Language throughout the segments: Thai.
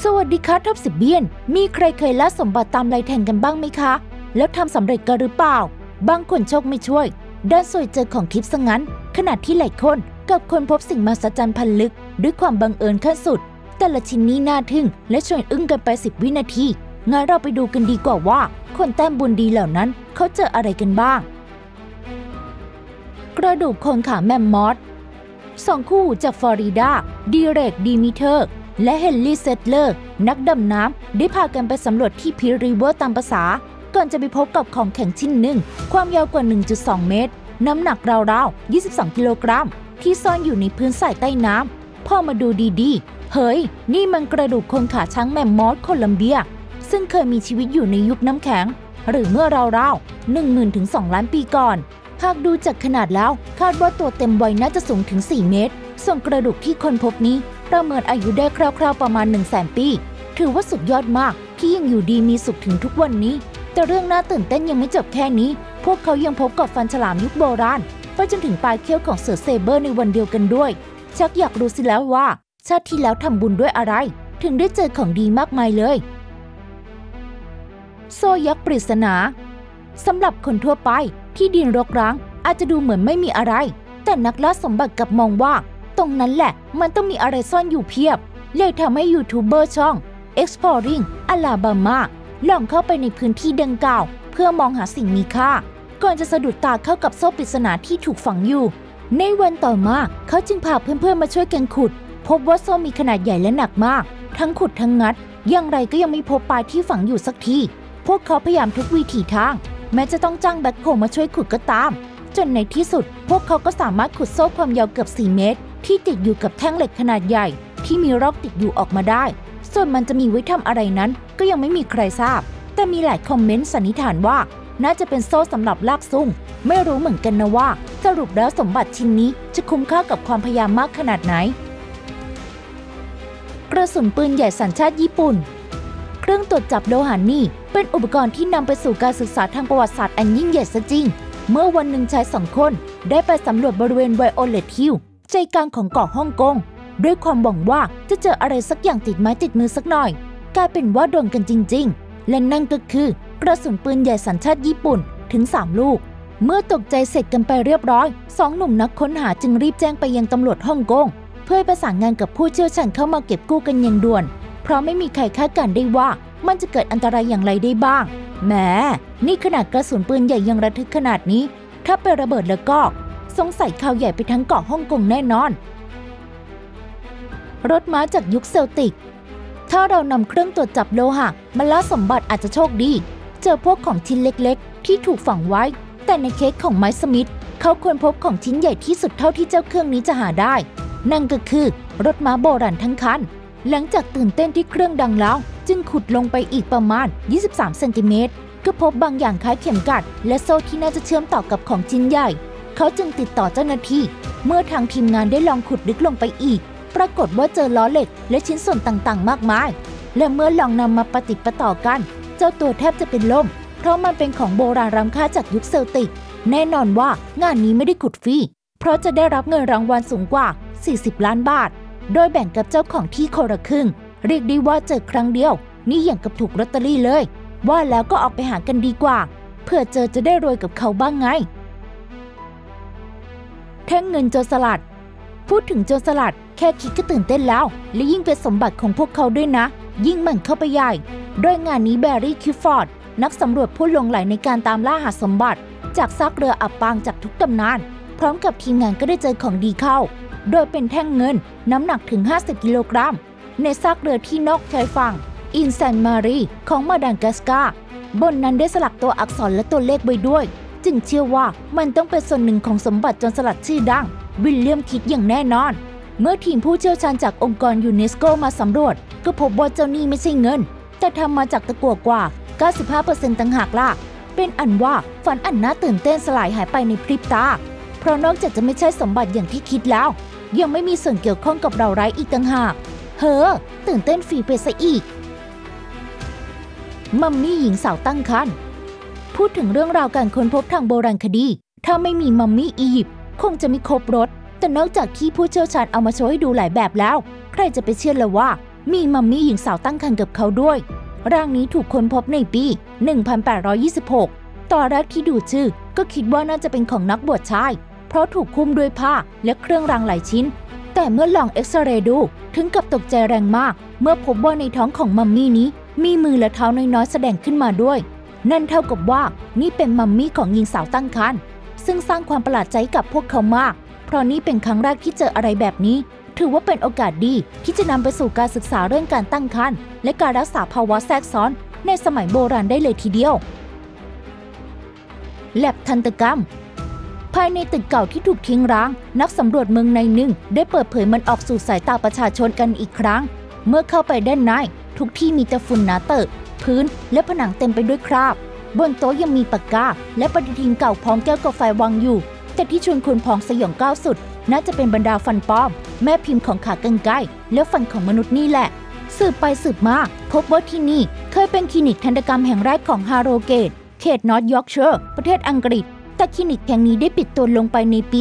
สวัสดีค่ะท็อปสิบเบียน มีใครเคยล่าสมบัติตามลายแทงกันบ้างไหมคะ แล้วทำสำเร็จกันหรือเปล่า บางคนโชคไม่ช่วยด้านสวยเจอของทิพย์ซะงั้น ขณะที่หลายคนกับคนพบสิ่งมหัศจรรย์พันลึก ด้วยความบังเอิญขั้นสุด แต่ละชิ้นนี้น่าทึ่ง และชวนอึ้งกันไปสิบวินาทีงั้นเราไปดูกันดีกว่าว่า คนแต้มบุญดีเหล่านั้น เขาเจออะไรกันบ้าง กระดูกคนขาแมมมอสสองคู่จากฟลอริดาดีเรกดีมิเทอร์ และเฮนรี่แซดเลอร์ นักดำน้ำได้พากันไปสำรวจที่ Peace River ตามภาษา ก่อนจะไปพบกับของแข็งชิ้นหนึ่ง ความยาวกว่า 1.2 เมตร น้ำหนักราวๆ 22 กิโลกรัม ที่ซ่อนอยู่ในพื้นทรายใต้น้ำพอมาดูดีๆ เฮ้ย นี่มันกระดูกโคนขาช้างแมมมอสโคลัมเบีย ซึ่งเคยมีชีวิตอยู่ในยุคน้ำแข็ง หรือเมื่อราวๆ10,000ถึง2ล้านปีก่อนหากดูจากขนาดแล้ว คาดว่าตัวเต็มวัยน่าจะสูงถึง 4 เมตร ส่วนกระดูกที่คนพบนี้ ประเมินอายุได้คร่าวๆประมาณ 1 0 0 0 0แปี ถือว่าสุดยอดมากที่ยังอยู่ดีมีสุขถึงทุกวันนี้ แต่เรื่องน่าตื่นเต้นยังไม่จบแค่นี้ พวกเขายังพบกับฟันฉลามยุคโบราณไปจนถึงปลายเขี้ยวของเสือเซเบอร์ในวันเดียวกันด้วย ชักอยากรู้สิแล้วว่า ชาติที่แล้วทำบุญด้วยอะไร ถึงได้เจอของดีมากมายเลย โซยักษ์ปริศนาสำหรับคนทั่วไปที่ดินรกร้างอาจจะดูเหมือนไม่มีอะไร แต่นักล่าสมบัติกลับมองว่า ตรงนั้นแหละ มันต้องมีอะไรซ่อนอยู่เพียบ เลยทำให้ยูทูบเบอร์ช่อง Exploring Alabama ลองเข้าไปในพื้นที่ดังกล่าว เพื่อมองหาสิ่งมีค่า ก่อนจะสะดุดตาเข้ากับโซ่ปริศนาที่ถูกฝังอยู่ ในวันต่อมาเขาจึงพาเพื่อนๆมาช่วยกันขุด พบว่าโซ่มีขนาดใหญ่และหนักมาก ทั้งขุดทั้งงัดอย่างไรก็ยังไม่พบปลายที่ฝังอยู่สักที พวกเขาพยายามทุกวิถีทาง แม้จะต้องจ้างแบ็คโฮมาช่วยขุดก็ตาม จนในที่สุด พวกเขาก็สามารถขุดโซ่ความยาวเกือบ 4 เมตร ที่ติดอยู่กับแท่งเหล็กขนาดใหญ่ ที่มีรอกติดอยู่ออกมาได้ ส่วนมันจะมีไว้ทำอะไรนั้น ก็ยังไม่มีใครทราบ แต่มีหลายคอมเมนต์สันนิษฐานว่า น่าจะเป็นโซ่สำหรับลากซุ่ง ไม่รู้เหมือนกันนะว่า สรุปแล้วสมบัติชิ้นนี้จะคุ้มค่ากับความพยายามมากขนาดไหน กระสุนปืนใหญ่สัญชาติญี่ปุ่น เครื่องตรวจจับโลหะนี่เป็นอุปกรณ์ที่นำไปสู่การศึกษาทางประวัติศาสตร์อันยิ่งใหญ่ซะจริง เมื่อวันหนึ่งชายสองคน ได้ไปสำรวจบริเวณไวโอเลตฮิล ใจกลางของเกาะฮ่องกงด้วยความหวังว่าจะเจออะไรสักอย่างติดไม้ติดมือสักหน่อย กลายเป็นว่าโดนกันจริง ๆ และนั่นก็คือกระสุนปืนใหญ่สัญชาติญี่ปุ่นถึง 3 ลูก เมื่อตกใจเสร็จกันไปเรียบร้อยสองหนุ่มนักค้นหาจึงรีบแจ้งไปยังตำรวจฮ่องกงเพื่อประสานงานกับผู้เชี่ยวชาญเข้ามาเก็บกู้กันอย่างด่วน เพราะไม่มีใครคาดการณ์ได้ว่ามันจะเกิดอันตรายอย่างไรได้บ้างแหมนี่ขนาดกระสุนปืนใหญ่ยังระทึกขนาดนี้ ถ้าไประเบิดแล้วก็ สงสัยข่าวใหญ่ไปทั้งเกาะฮ่องกงแน่นอน รถม้าจากยุคเซลติก ถ้าเรานำเครื่องตรวจจับโลหะมาล่าสมบัติอาจจะโชคดี เจอพวกของชิ้นเล็กๆ ที่ถูกฝังไว้ แต่ในเคสของไมค์สมิธเขาควรพบของชิ้นใหญ่ที่สุดเท่าที่เจ้าเครื่องนี้จะหาได้ นั่นก็คือรถม้าโบราณทั้งคัน หลังจากตื่นเต้นที่เครื่องดังแล้ว จึงขุดลงไปอีกประมาณ 23 เซนติเมตรก็พบบางอย่างคล้ายเข็มกัด และโซ่ที่น่าจะเชื่อมต่อกับของชิ้นใหญ่ เขาจึงติดต่อเจ้าหน้าที่ เมื่อทางทีมงานได้ลองขุดลึกลงไปอีก ปรากฏว่าเจอล้อเหล็ก และชิ้นส่วนต่างๆ มากมาย และเมื่อลองนำมาปฏิประต่อกัน เจ้าตัวแทบจะเป็นลม เพราะมันเป็นของโบราณรำค่าจากยุคเซลติก แน่นอนว่างานนี้ไม่ได้ขุดฟรี เพราะจะได้รับเงินรางวัลสูงกว่า 40 ล้านบาท โดยแบ่งกับเจ้าของที่คนละครึ่ง เรียกได้ว่าเจอครั้งเดียว นี่อย่างกับถูกลอตเตอรี่เลย ว่าแล้วก็ออกไปหากันดีกว่า เพื่อเจอจะได้รวยกับเขาบ้างไง แท่งเงินโจรสลัด พูดถึงโจรสลัด แค่คิดก็ตื่นเต้นแล้ว และยิ่งเป็นสมบัติของพวกเขาด้วยนะ ยิ่งมันเข้าไปใหญ่โดยงานนี้แบร์รี่คิฟฟอร์ด นักสำรวจผู้ลงไหลในการตามล่าหาสมบัติ จากซากเรืออับปางจากทุกตำนาน พร้อมกับทีมงานก็ได้เจอของดีเข้า โดยเป็นแท่งเงินน้ำหนักถึง 50 กิโลกรัม ในซากเรือที่นอกชายฝั่งอินแซนมารีของมาดากัสกาบนนั้นได้สลักตัวอักษรและตัวเลขไว้ด้วย จึงเชื่อว่ามันต้องเป็นส่วนหนึ่งของสมบัติจรสลัดชื่อดัง วิลเลียมคิดอย่างแน่นอน เมื่อทีมผู้เชี่ยวชาญจากองค์กรยูเนสโกมาสำรวจ ก็พบว่าเจ้านี่ไม่ใช่เงิน แต่ทำมาจากตะกั่วกว่า 95%ต่างหากล่ะ เป็นอันว่าฝันอันน่าตื่นเต้นสลายหายไปในพริบตา เพราะนอกจากจะไม่ใช่สมบัติอย่างที่คิดแล้ว ยังไม่มีส่วนเกี่ยวข้องกับเราไร้อีกต่างหาก เฮ้อตื่นเต้นฝีไปซะอีกมัมมี่หญิงสาวตั้งครรภ์ พูดถึงเรื่องราวการค้นพบทางโบราณคดี ถ้าไม่มีมัมมี่อียิปต์คงจะไม่ครบรถ แต่นอกจากที่ผู้เชี่ยวชาญเอามาโชว์ให้ดูหลายแบบแล้ว ใครจะไปเชื่อเลยว่า มีมัมมี่หญิงสาวตั้งครรภ์กับเขาด้วย ร่างนี้ถูกค้นพบในปี 1826 ตอนแรกที่ดูชื่อ ก็คิดว่าน่าจะเป็นของนักบวชชาย เพราะถูกคุ้มด้วยผ้าและเครื่องรางหลายชิ้น แต่เมื่อลองเอ็กซเรย์ดูถึงกับตกใจแรงมาก เมื่อพบว่าในท้องของมัมมี่นี้ มีมือและเท้าน้อยๆแสดงขึ้นมาด้วย นั่นเท่ากับว่านี่เป็นมัมมี่ของหญิงสาวตั้งครรภ์ซึ่งสร้างความประหลาดใจกับพวกเขามาก เพราะนี่เป็นครั้งแรกที่เจออะไรแบบนี้ ถือว่าเป็นโอกาสดีที่จะนำไปสู่การศึกษาเรื่องการตั้งครรภ์และการรักษาภาวะแทรกซ้อน ในสมัยโบราณได้เลยทีเดียวแลบทันตกรรม ภายในตึกเก่าที่ถูกทิ้งร้าง นักสำรวจเมืองในหนึ่ง ได้เปิดเผยมันออกสู่สายตาประชาชนกันอีกครั้ง เมื่อเข้าไปด้านใน ทุกที่มีแต่ฝุ่นหนาเตอะพื้นและผนังเต็มไปด้วยคราบ บนโต๊ะยังมีปากกา และปฏิทินเก่าพร้อมแก้วกาแฟวางอยู่ แต่ที่ชวนขนพองสยองเกล้าสุด น่าจะเป็นบรรดาฟันปลอม แม่พิมพ์ของขากรรไกรและฟันของมนุษย์นี่แหละ สืบไปสืบมาพบว่าที่นี่เคยเป็นคลินิกทันตกรรมแห่งแรกของฮาโรเกต เขตนอร์ทยอร์กเชียร์ ประเทศอังกฤษ แต่คลินิกแห่งนี้ได้ปิดตัวลงไปในปี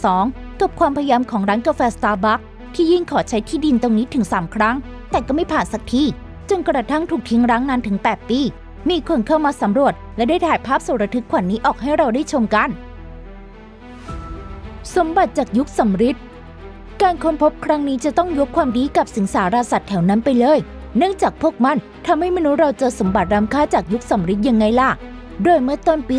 2012 กับความพยายามของร้านกาแฟสตาร์บัคที่ยิ่งขอใช้ที่ดินตรงนี้ถึง 3 ครั้ง แต่ก็ไม่ผ่านสักทีจนกระทั่งถูกทิ้งร้างนานถึง 8 ปี มีคนเข้ามาสำรวจ และได้ถ่ายภาพสุดระทึกขวัญนนี้ออกให้เราได้ชมกัน สมบัติจากยุคสำริดการค้นพบครั้งนี้จะต้องยกความดีกับสิงสารสัตว์แถวนั้นไปเลย เนื่องจากพวกมันทำให้มนุษย์เราเจอสมบัติรำค่าจากยุคสำริดยังไงล่ะ โดยเมื่อต้นปี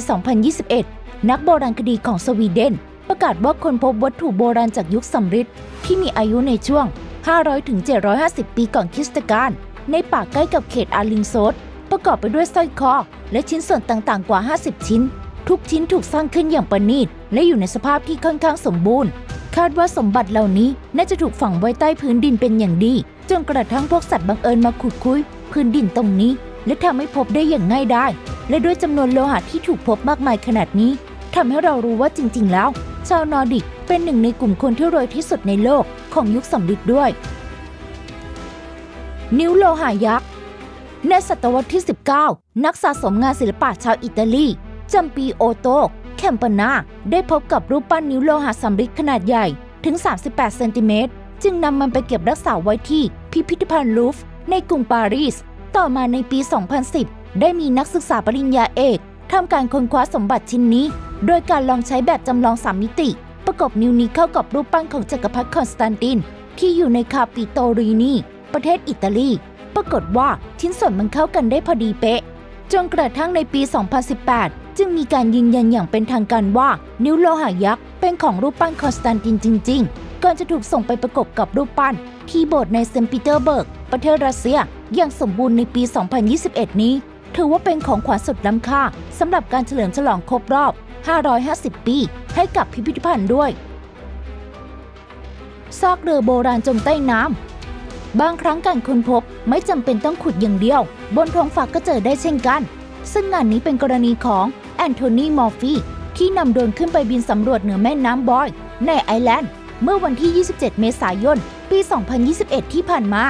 2021 นักโบราณคดีของสวีเดน ประกาศว่าคนพบวัตถุโบราณจากยุคสำริดที่มีอายุในช่วง 500-750 ปีก่อนคริสตกาลในป่าใกล้กับเขตอาลิงโซดประกอบไปด้วยสร้อยคอ และชิ้นส่วนต่างๆ กว่า 50 ชิ้น ทุกชิ้นถูกสร้างขึ้นอย่างประณีต และอยู่ในสภาพที่ค่อนข้างสมบูรณ์ คาดว่าสมบัติเหล่านี้น่าจะถูกฝังไว้ใต้พื้นดินเป็นอย่างดี จนกระทั่งพวกสัตว์บังเอิญมาขุดคุย พื้นดินตรงนี้ และทำให้พบได้อย่างง่ายดาย และด้วยจำนวนโลหะที่ถูกพบมากมายขนาดนี้ทำให้เรารู้ว่าจริง ๆ แล้ว ชาวนอร์ดิกเป็นหนึ่งในกลุ่มคนที่รวยที่สุดในโลกของยุคสำริดด้วย นิ้วโลหะยักษ์ ในศตวรรษที่ 19 นักสะสมงานศิลปะชาวอิตาลีจัมปีเอโตรแคมปานาได้พบกับรูปปั้นนิ้วโลหะสำริดขนาดใหญ่ถึง 38 เซนติเมตร จึงนำมันไปเก็บรักษาไว้ที่พิพิธภัณฑ์ลูฟร์ในกรุงปารีส ต่อมาในปี 2010 ได้มีนักศึกษาปริญญาเอกทำการค้นคว้าสมบัติชิ้นนี้ โดยการลองใช้แบบจำลองสามมิติ ประกอบนิ้วนี้เข้ากับรูปปั้นของจักรพรรดิคอนสแตนติน ที่อยู่ในคาปิโตลินีประเทศอิตาลี ปรากฏว่าชิ้นส่วนมันเข้ากันได้พอดีเป๊ะ จนกระทั่งในปี 2018 จึงมีการยืนยันอย่างเป็นทางการว่า นิ้วโลหะยักษ์เป็นของรูปปั้นคอนสแตนตินจริง ๆ ก่อนจะถูกส่งไปประกบกับรูปปั้น ที่โบสถ์ในเซนต์ปีเตอร์สเบิร์ก ประเทศรัสเซียอย่างสมบูรณ์ในปี 2021 นี้ ถือว่าเป็นของขวัญสุดล้ำค่าสำหรับการเฉลิมฉลองครบรอบ 550 ปี ให้กับพิพิธภัณฑ์ด้วย ซากเรือโบราณจมใต้น้ำ บางครั้งการค้นพบไม่จำเป็นต้องขุดอย่างเดียว บนท้องฟ้าก็เจอได้เช่นกัน ซึ่งงานนี้เป็นกรณีของแอนโทนีเมอร์ฟีที่นำโดรนขึ้นไปบินสำรวจเหนือแม่น้ำบอยน์ ในไอร์แลนด์ เมื่อวันที่ 27 เมษายน ปี 2021 ที่ผ่านมา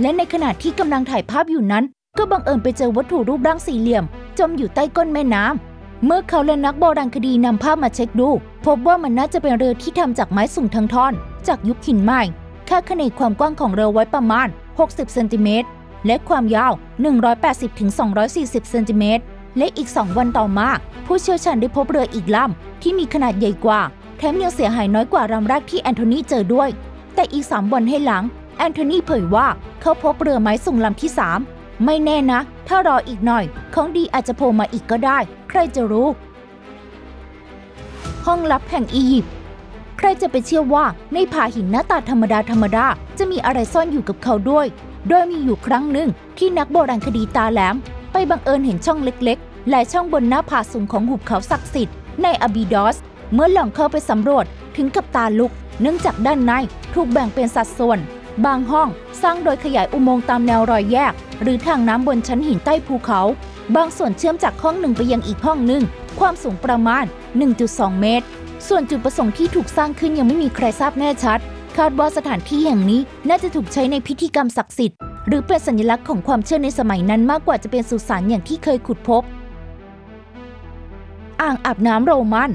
และในขณะที่กำลังถ่ายภาพอยู่นั้น ก็บังเอิญไปเจอวัตถุรูปร่างสี่เหลี่ยม จมอยู่ใต้ก้นแม่น้ำ เมื่อเขาและนักโบราณคดีนำภาพมาเช็คดู พบว่ามันน่าจะเป็นเรือที่ทำจากไม้ซุงทั้งท่อน จากยุคหินใหม่คาดคะเนความกว้างของเรือไว้ประมาณ 60 เซนติเมตร และความยาว 180-240 เซนติเมตร และอีก 2 วันต่อมา ผู้เชี่ยวชาญได้พบเรืออีกลำที่มีขนาดใหญ่กว่า แถมยังเสียหายน้อยกว่าลำแรกที่แอนโทนีเจอด้วย แต่อีก 3 วันให้หลัง แอนโทนีเผยว่าเขาพบเรือไม้สูงลำที่ 3 ไม่แน่นะ ถ้ารออีกหน่อย ของดีอาจจะโผล่มาอีกก็ได้ รจะรู้ ห้องลับแห่งอียิปต์ ใครจะไปเชื่อว่าในผาหินหน้าตาธรรมดาธรรมดาจะมีอะไรซ่อนอยู่กับเขาด้วย โดยมีอยู่ครั้งหนึ่งที่นักโบราณคดีตาแหลม ไปบังเอิญเห็นช่องเล็กๆ และช่องบนหน้าผาสูงของหุบเขาศักดิ์สิทธิ์ในอบิดอส เมื่อลองเข้าไปสำรวจถึงกับตาลุก เนื่องจากด้านในถูกแบ่งเป็นสัดส่วน บางห้องสร้างโดยขยายอุโมงค์ตามแนวรอยแยก หรือทางน้ำบนชั้นหินใต้ภูเขา บางส่วนเชื่อมจากห้องหนึ่งไปยังอีกห้องหนึ่ง ความสูงประมาณ 1.2 เมตร ส่วนจุดประสงค์ที่ถูกสร้างขึ้นยังไม่มีใครทราบแน่ชัด คาดว่าสถานที่แห่งนี้น่าจะถูกใช้ในพิธีกรรมศักดิ์สิทธิ์หรือเป็นสัญลักษณ์ของความเชื่อในสมัยนั้นมากกว่าจะเป็นสุสานอย่างที่เคยขุดพบ อ่างอาบน้ำโรมัน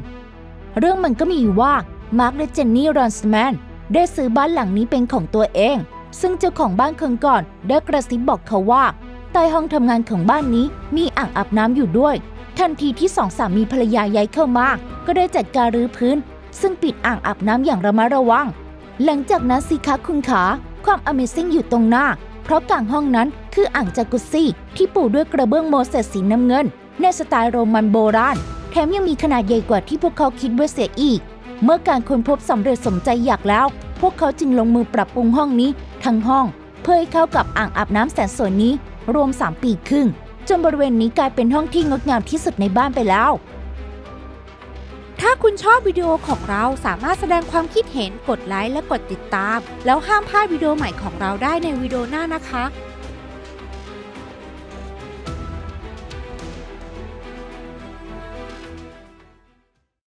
เรื่องมันก็มีอยู่ว่ามาร์กและเจนนี่รอนสแมนได้ซื้อบ้านหลังนี้เป็นของตัวเอง ซึ่งเจ้าของบ้านเคืองก่อนได้กระซิบบอกเขาว่า ใต้ห้องทำงานของบ้านนี้มีอ่างอาบน้ำอยู่ด้วย ทันทีที่สองสามีภรรยาย้ายเข้ามา ก็ได้จัดการรื้อพื้น ซึ่งปิดอ่างอาบน้ำอย่างระมัดระวัง หลังจากนั้นสิคะคุณขา ความ Amazing อยู่ตรงหน้า เพราะกลางห้องนั้นคืออ่างจากุซี่ที่ปูด้วยกระเบื้องโมเสสสีน้ำเงิน ในสไตล์โรมันโบราณ แถมยังมีขนาดใหญ่กว่าที่พวกเขาคิดไว้เสียอีก เมื่อการค้นพบสำเร็จสมใจอยากแล้ว พวกเขาจึงลงมือปรับปรุงห้องนี้ ทั้งห้อง เพื่อให้เข้ากับอ่างอาบน้ำแสนสวยนี้ รวม 3 ปีครึ่ง จนบริเวณนี้กลายเป็นห้องที่งดงามที่สุดในบ้านไปแล้ว ถ้าคุณชอบวิดีโอของเราสามารถแสดงความคิดเห็นกดไลค์และกดติดตาม แล้วห้ามพลาดวิดีโอใหม่ของเราได้ในวิดีโอหน้านะคะ